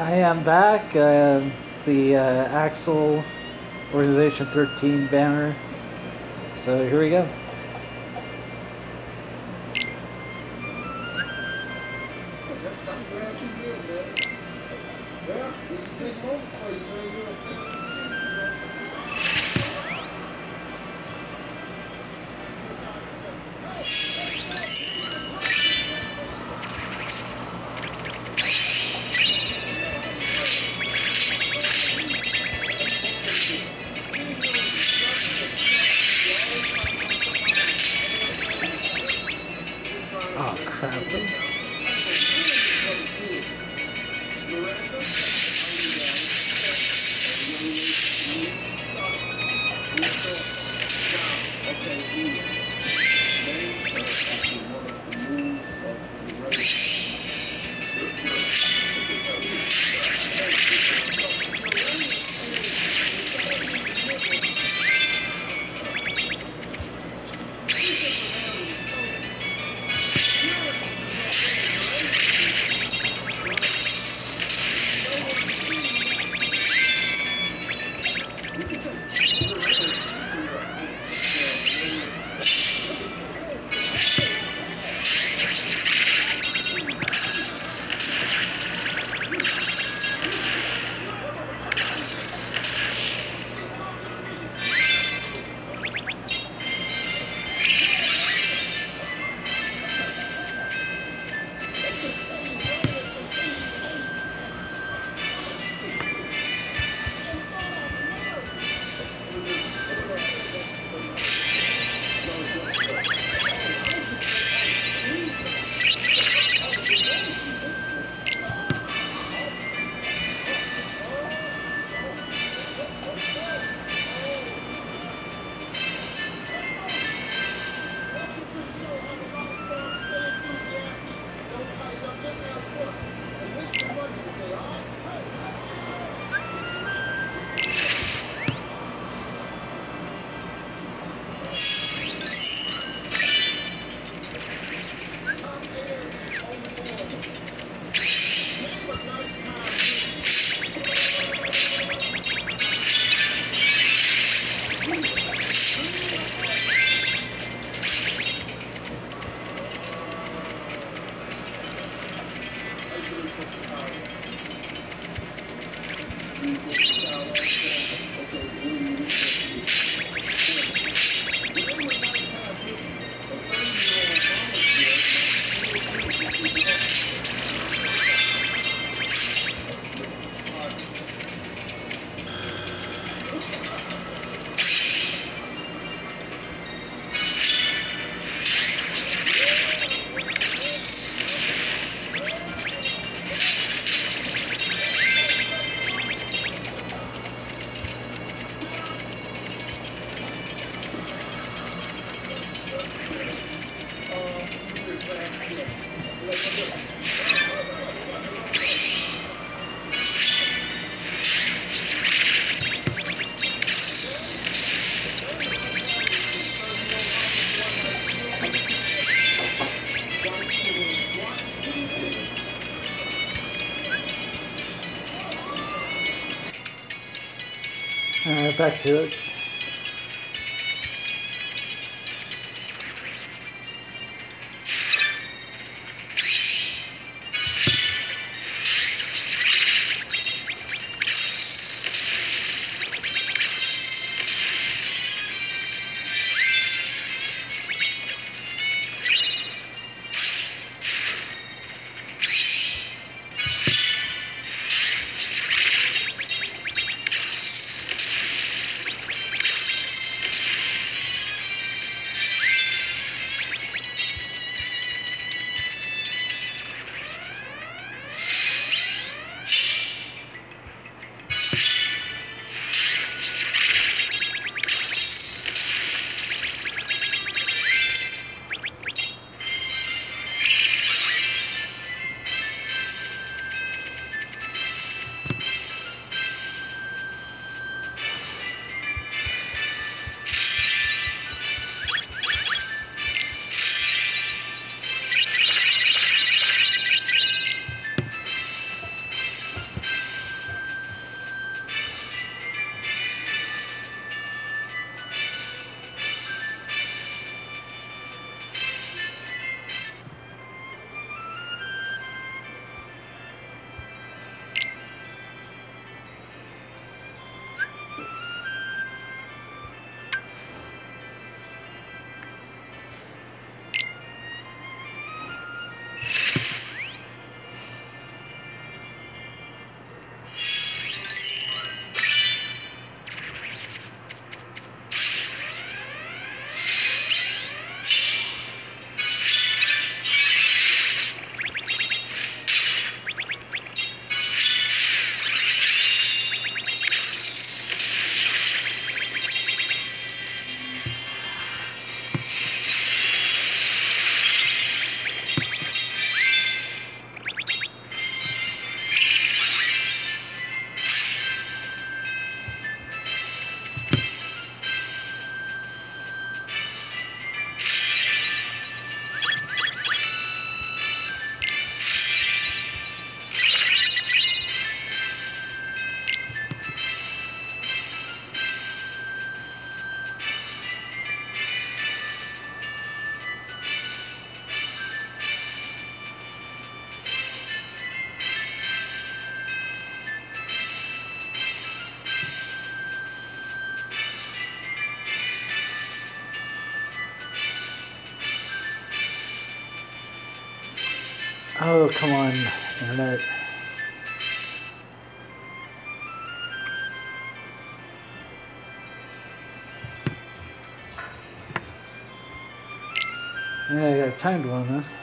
Hi, I'm back. Uh, it's the uh, Axel Organization 13 banner. So here we go. Alright, back to it. Come on, internet. Yeah, I got a timed one, huh?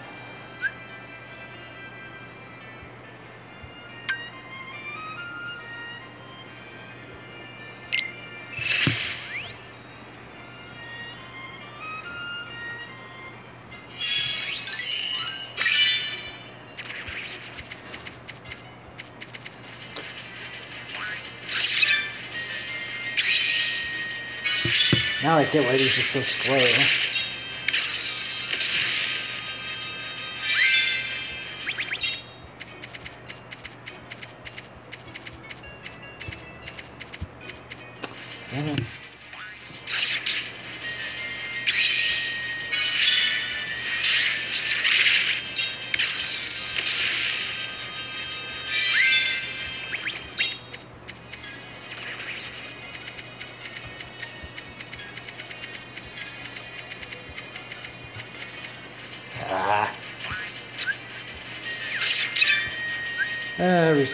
I get why these are so slow. Damn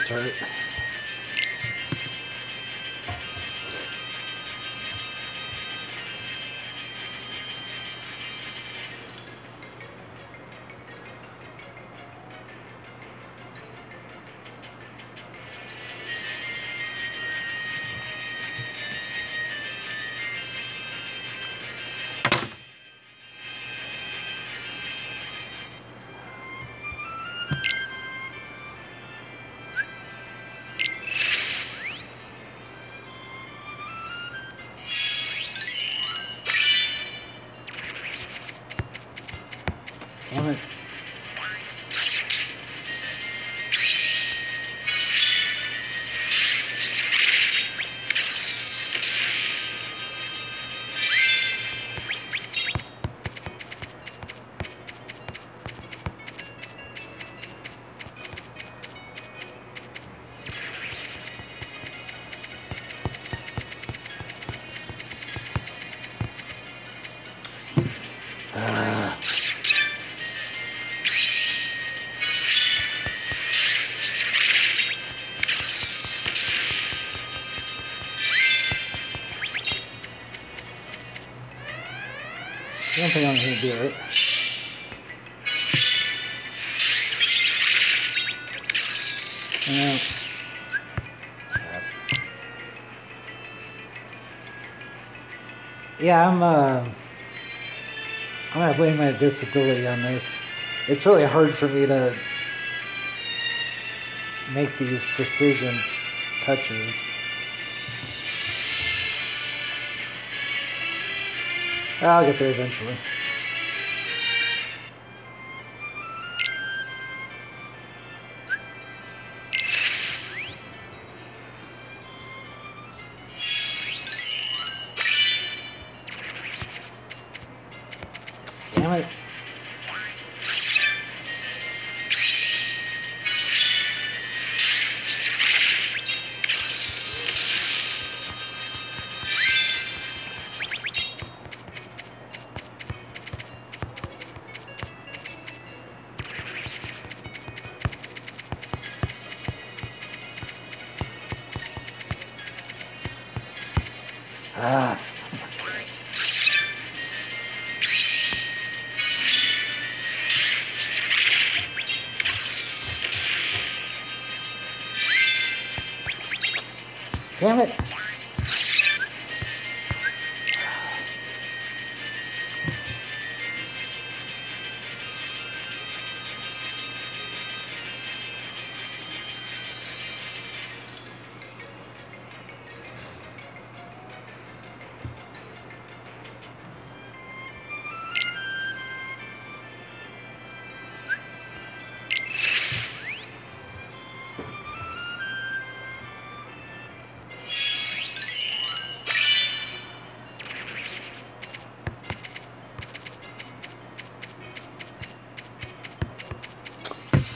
Uh, One thing I'm gonna do it. Yeah. Yeah, I'm uh I'm gonna blame my disability on this. It's really hard for me to make these precision touches. I'll get there eventually. Damn it.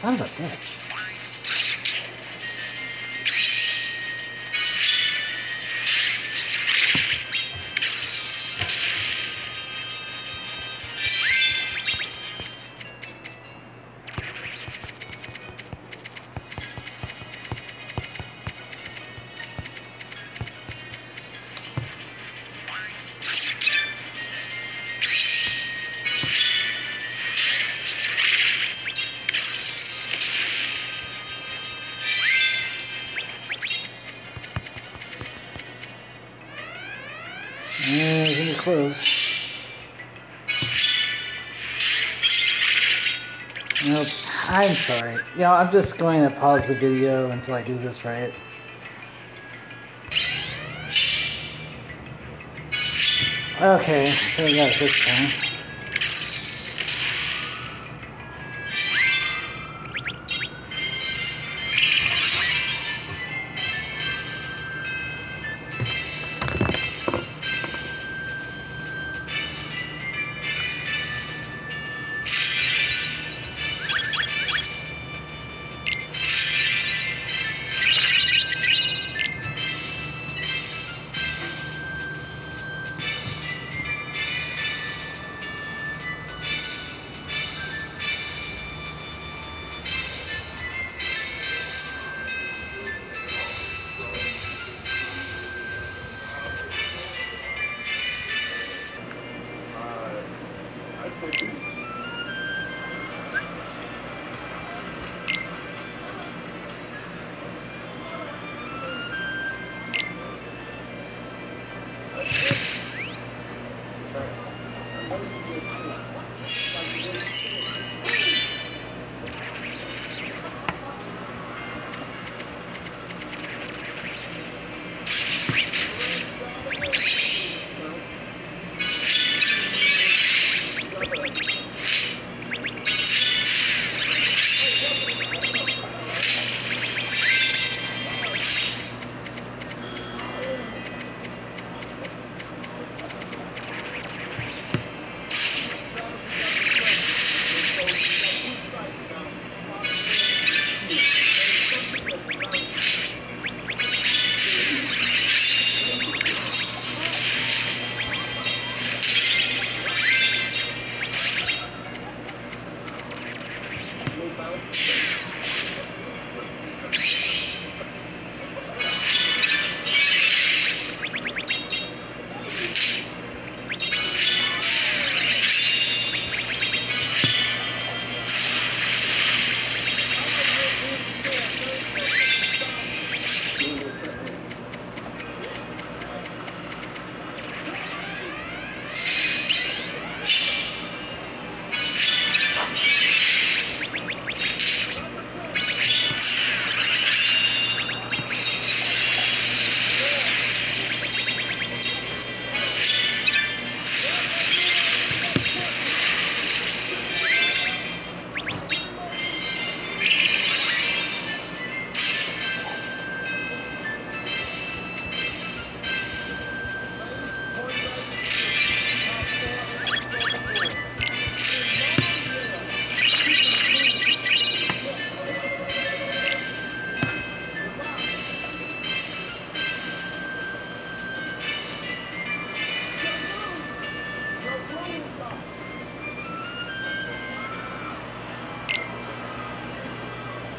Son of a bitch. Nope. I'm sorry. You know, I'm just going to pause the video until I do this right. Okay, think I got this time.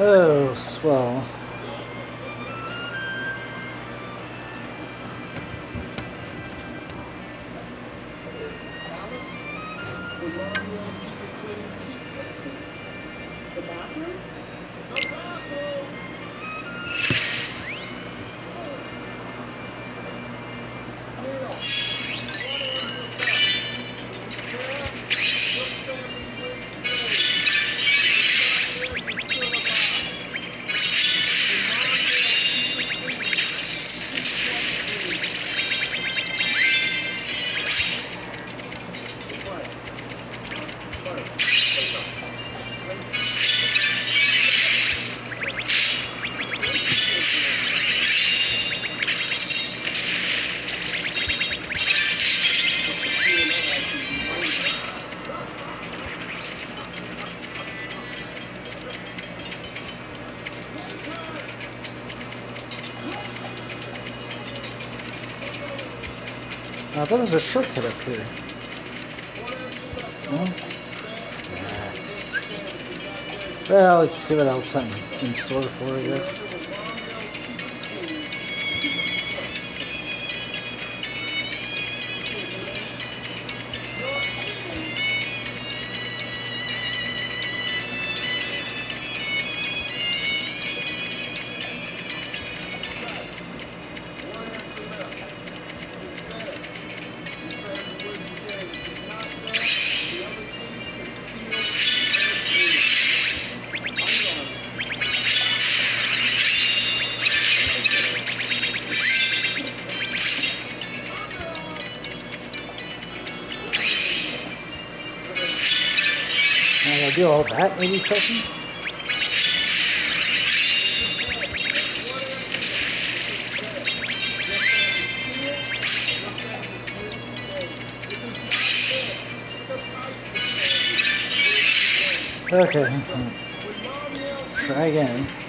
Oh, swell. I thought there was a shortcut up here. No? Well, let's see what else I'm in store for, I guess. Do all that in 80 seconds? Okay. Try again.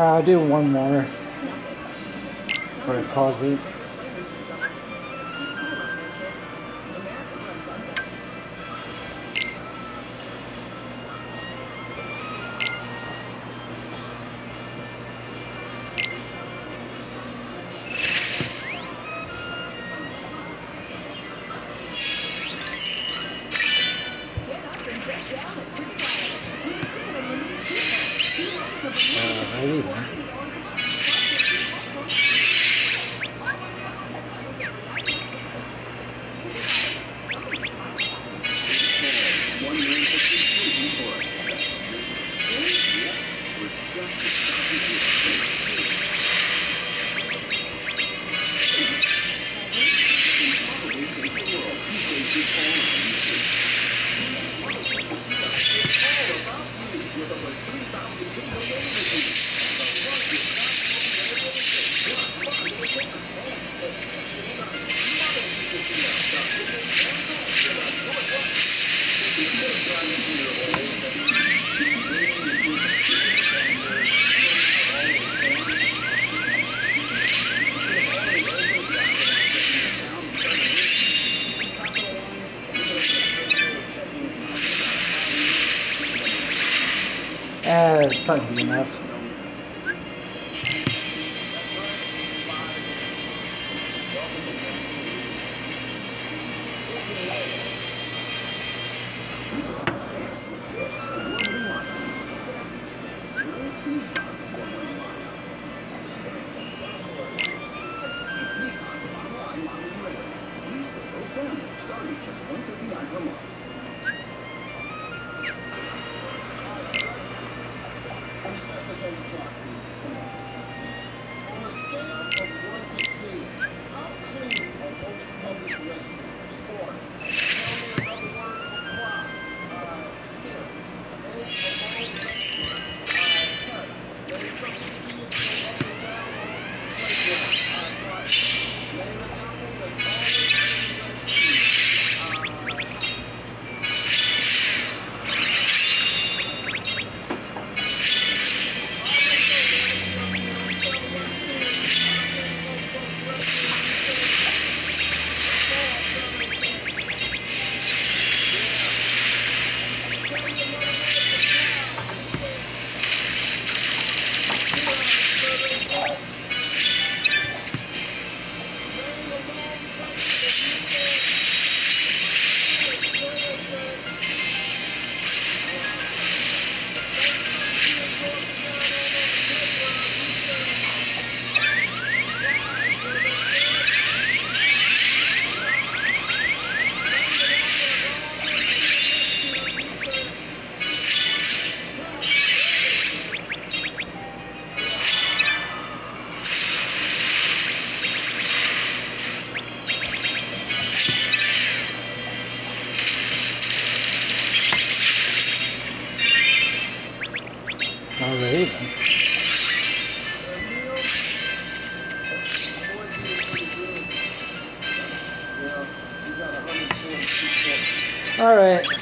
I'll do one more for a pause. Uh, it's not good enough.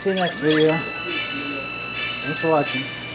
See you next video. Thanks for watching.